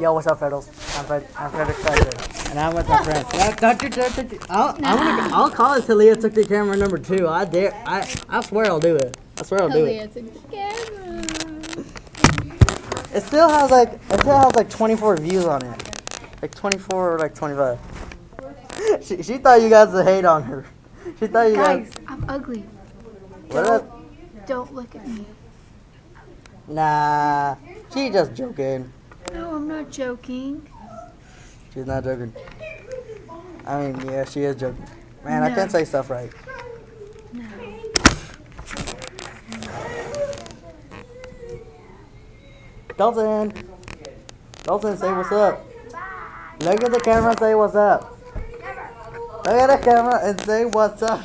Yo, what's up, Fredels? I'm Fred. I'm Frederick Frederick, and I'm with my friends. Yeah, don't you dare take the- I'll, I'm gonna, I'll call it till Leah took the camera number two. I dare. I, I swear I'll do it. I swear I'll do it. Haleah took the camera. It still has like, it still has like 24 views on it, like 24 or like 25. she, she thought you guys would hate on her. She thought you guys. Guys, I'm ugly. What up? Don't look at me. Nah, she just joking. No, I'm not joking. She's not joking. I mean, yeah, she is joking. Man, I can't say stuff right. No. Dalton! Dalton, say what's up. Look at the camera and say what's up. Look at the camera and say what's up.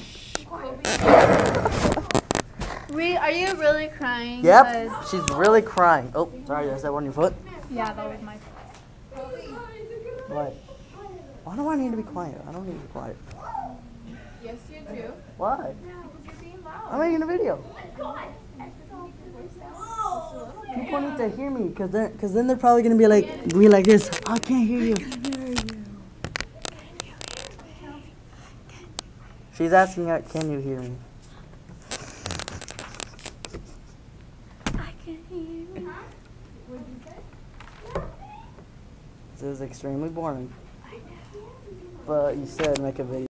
Re, are you really crying? Yep, she's really crying. Oh, sorry, is that on your foot? Yeah, that was my. What? Why do I need to be quiet? I don't need to be quiet. Yes, you do. Why? You're being loud. I'm making a video. People need to hear me, cause then, cause then they're probably gonna be like, be like this. I can't hear you. Can you hear me? She's asking, uh, can you hear me? I can hear you. This is extremely boring. But you said make a video.